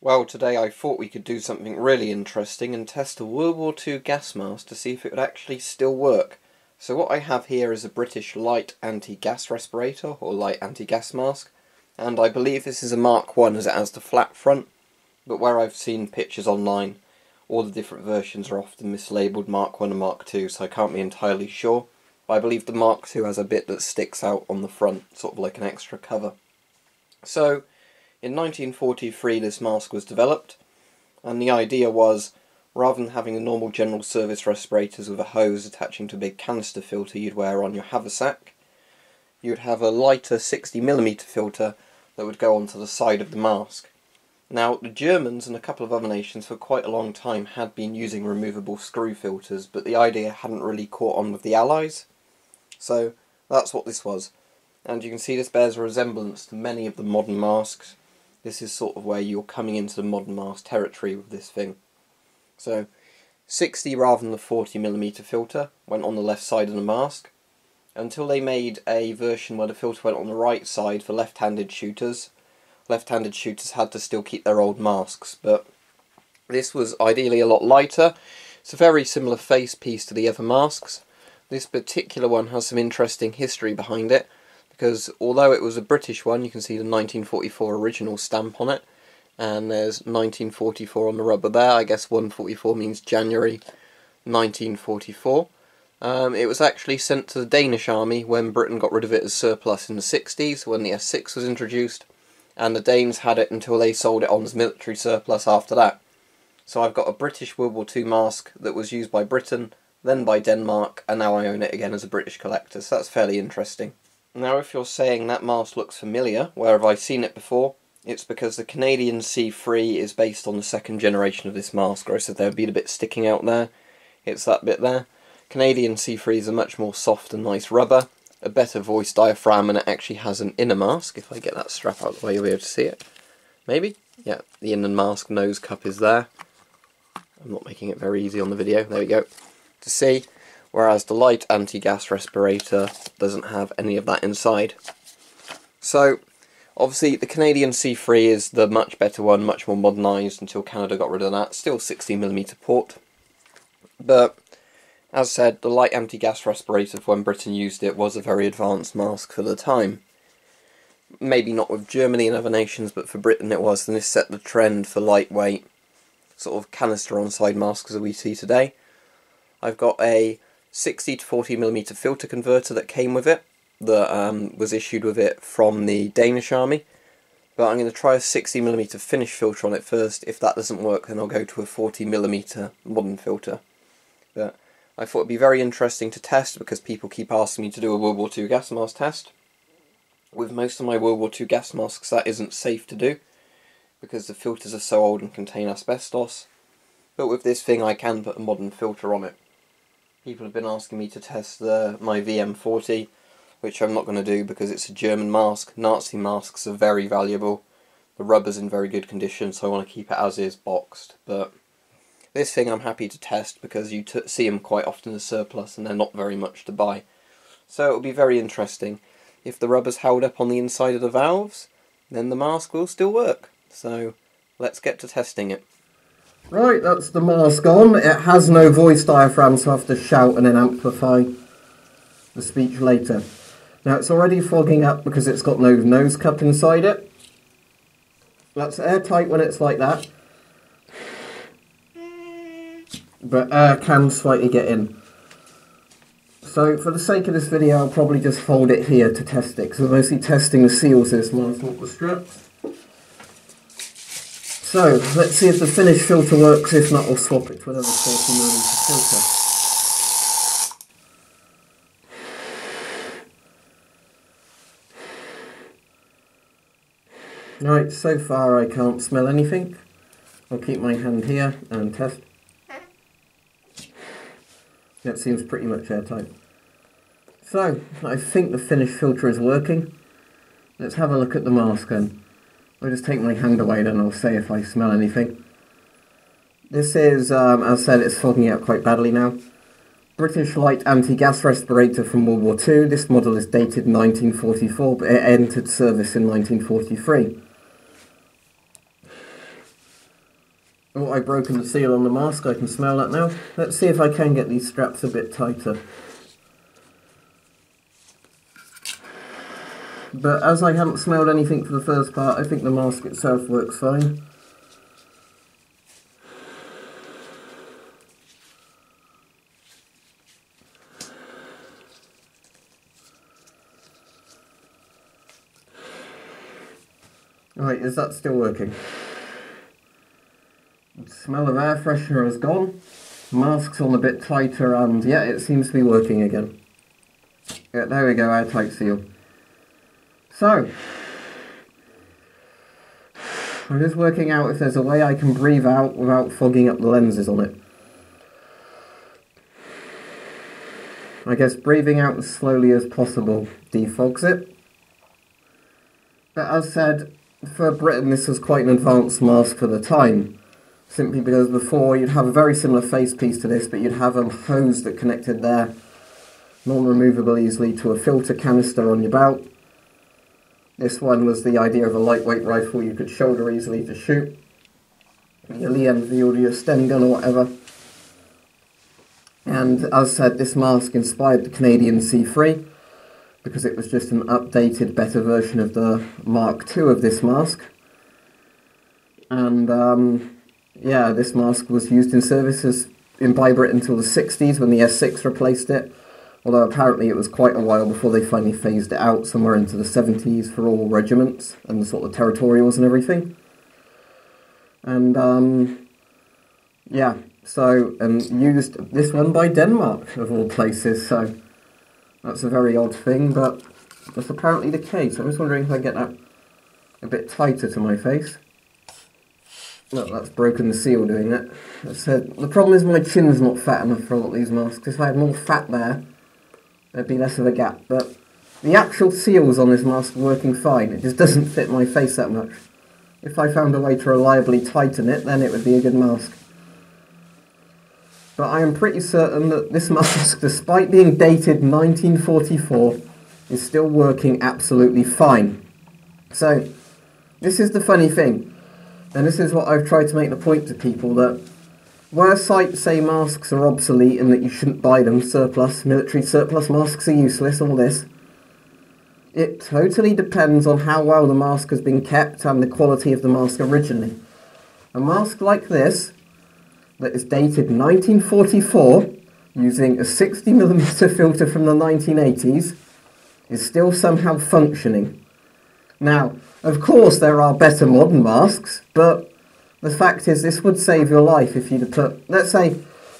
Well, today I thought we could do something really interesting and test a World War II gas mask to see if it would actually still work. So what I have here is a British light anti-gas respirator, or light anti-gas mask, and I believe this is a Mark 1 as it has the flat front, but where I've seen pictures online, all the different versions are often mislabeled Mark 1 and Mark 2, so I can't be entirely sure. But I believe the Mark 2 has a bit that sticks out on the front, sort of like an extra cover. So, in 1943 this mask was developed, and the idea was, rather than having the normal general service respirators with a hose attaching to a big canister filter you'd wear on your haversack, you'd have a lighter 60mm filter that would go onto the side of the mask. Now, the Germans and a couple of other nations for quite a long time had been using removable screw filters, but the idea hadn't really caught on with the Allies. So, that's what this was. And you can see this bears a resemblance to many of the modern masks, this is sort of where you're coming into the modern mask territory with this thing. So 60 rather than the 40mm filter went on the left side of the mask until they made a version where the filter went on the right side for left-handed shooters. Left-handed shooters had to still keep their old masks, but this was ideally a lot lighter. It's a very similar face piece to the other masks. This particular one has some interesting history behind it because although it was a British one, you can see the 1944 original stamp on it, and there's 1944 on the rubber there. I guess 144 means January 1944. Um, it was actually sent to the Danish army when Britain got rid of it as surplus in the 60s when the S6 was introduced, and the Danes had it until they sold it on as military surplus after that. So I've got a British World War II mask that was used by Britain, then by Denmark, and now I own it again as a British collector, so that's fairly interesting. Now if you're saying that mask looks familiar, where have I seen it before? It's because the Canadian C3 is based on the second generation of this mask, or I said there would be a bit sticking out there. It's that bit there. Canadian C3 is a much more soft and nice rubber, a better voice diaphragm, and it actually has an inner mask. If I get that strap out of the way, you'll be able to see it. Maybe? Yeah, the inner mask nose cup is there. I'm not making it very easy on the video. There we go. To see, whereas the light anti-gas respirator doesn't have any of that inside. So, obviously the Canadian C3 is the much better one, much more modernised until Canada got rid of that. Still 16mm port. But, as I said, the light anti-gas respirator when Britain used it was a very advanced mask for the time. Maybe not with Germany and other nations, but for Britain it was, and this set the trend for lightweight, sort of canister on-side masks that we see today. I've got a 60 to 40 millimeter filter converter that came with it, that um, was issued with it from the Danish army. But I'm going to try a 60 millimeter Finnish filter on it first. If that doesn't work, then I'll go to a 40 millimeter modern filter. But I thought it'd be very interesting to test because people keep asking me to do a World War II gas mask test. With most of my World War II gas masks, that isn't safe to do because the filters are so old and contain asbestos. But with this thing, I can put a modern filter on it people have been asking me to test the my VM40, which I'm not going to do because it's a German mask. Nazi masks are very valuable. The rubber's in very good condition, so I want to keep it as is, boxed. But this thing I'm happy to test because you see them quite often as surplus and they're not very much to buy. So it'll be very interesting. If the rubber's held up on the inside of the valves, then the mask will still work. So let's get to testing it. Right, that's the mask on. It has no voice diaphragm, so I have to shout and then amplify the speech later. Now it's already fogging up because it's got no nose cup inside it. That's airtight when it's like that. But air can slightly get in. So for the sake of this video, I'll probably just fold it here to test it, because I'm mostly testing the seals this mask, not the straps. So, let's see if the Finnish filter works, if not we'll swap it to another 40mm filter. Right, so far I can't smell anything. I'll keep my hand here and test. That seems pretty much airtight. So, I think the Finnish filter is working. Let's have a look at the mask then. I'll just take my hand away then I'll say if I smell anything. This is, um, as I said, it's fogging out quite badly now. British light anti-gas respirator from World War II. This model is dated 1944, but it entered service in 1943. Oh, I've broken the seal on the mask, I can smell that now. Let's see if I can get these straps a bit tighter. But as I haven't smelled anything for the first part, I think the mask itself works fine. Right, is that still working? The smell of air freshener has gone. Mask's on a bit tighter and yeah, it seems to be working again. Yeah, there we go, airtight seal. So, I'm just working out if there's a way I can breathe out without fogging up the lenses on it. I guess breathing out as slowly as possible defogs it. But as said, for Britain this was quite an advanced mask for the time. Simply because before you'd have a very similar face piece to this, but you'd have a hose that connected there, non-removable easily, to a filter canister on your belt this one was the idea of a lightweight rifle you could shoulder easily to shoot. Your Lee Enfield your Sten gun or whatever. And as said, this mask inspired the Canadian C3 because it was just an updated, better version of the Mark II of this mask. And um, yeah, this mask was used in services in by Britain until the 60s when the S6 replaced it although apparently it was quite a while before they finally phased it out, somewhere into the 70s for all regiments and the sort of territorials and everything. And um, yeah, so and used this one by Denmark of all places. So that's a very odd thing, but that's apparently the case. I was wondering if I get that a bit tighter to my face. No, that's broken the seal doing it. Said, the problem is my chin's not fat enough for a lot of these masks. If I had more fat there, there'd be less of a gap. But the actual seals on this mask are working fine. It just doesn't fit my face that much. If I found a way to reliably tighten it, then it would be a good mask. But I am pretty certain that this mask, despite being dated 1944, is still working absolutely fine. So, this is the funny thing, and this is what I've tried to make the point to people that where sites say masks are obsolete and that you shouldn't buy them, surplus, military surplus masks are useless, all this, it totally depends on how well the mask has been kept and the quality of the mask originally. A mask like this, that is dated 1944, using a 60mm filter from the 1980s, is still somehow functioning. Now, of course, there are better modern masks, but the fact is, this would save your life if you'd put, let's say,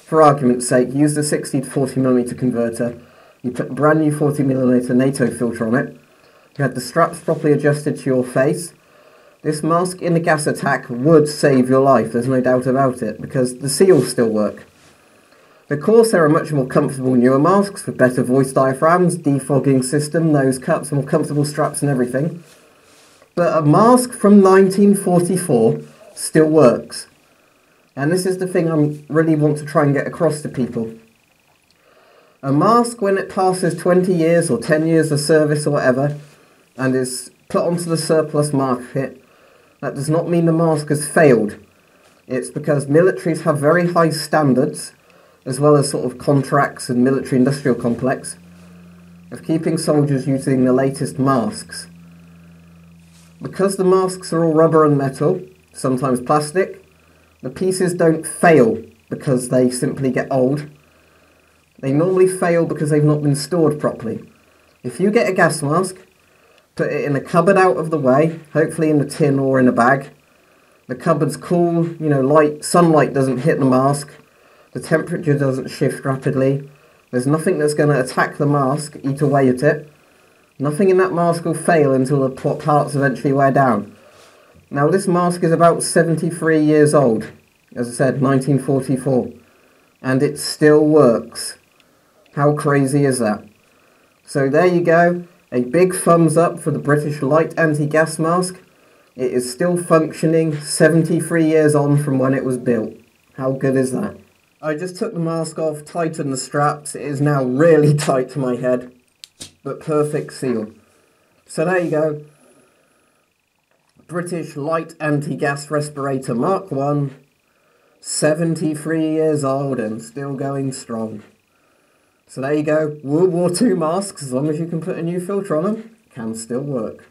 for argument's sake, use the 60 to 40 millimeter converter, you put a brand new 40 millimeter NATO filter on it, you had the straps properly adjusted to your face, this mask in a gas attack would save your life, there's no doubt about it, because the seals still work. Of course, there are much more comfortable newer masks with better voice diaphragms, defogging system, nose cups, more comfortable straps and everything. But a mask from 1944 still works. And this is the thing I really want to try and get across to people. A mask, when it passes 20 years or 10 years of service or whatever, and is put onto the surplus market, that does not mean the mask has failed. It's because militaries have very high standards, as well as sort of contracts and military industrial complex, of keeping soldiers using the latest masks. Because the masks are all rubber and metal, sometimes plastic. The pieces don't fail because they simply get old. They normally fail because they've not been stored properly. If you get a gas mask, put it in a cupboard out of the way, hopefully in a tin or in a bag. The cupboard's cool, you know, light sunlight doesn't hit the mask, the temperature doesn't shift rapidly. There's nothing that's going to attack the mask, eat away at it. Nothing in that mask will fail until the parts eventually wear down. Now, this mask is about 73 years old, as I said, 1944, and it still works. How crazy is that? So, there you go. A big thumbs up for the British light anti gas mask. It is still functioning 73 years on from when it was built. How good is that? I just took the mask off, tightened the straps. It is now really tight to my head, but perfect seal. So there you go. British Light Anti-Gas Respirator Mark 1 73 years old and still going strong. So there you go, World War II masks, as long as you can put a new filter on them, can still work.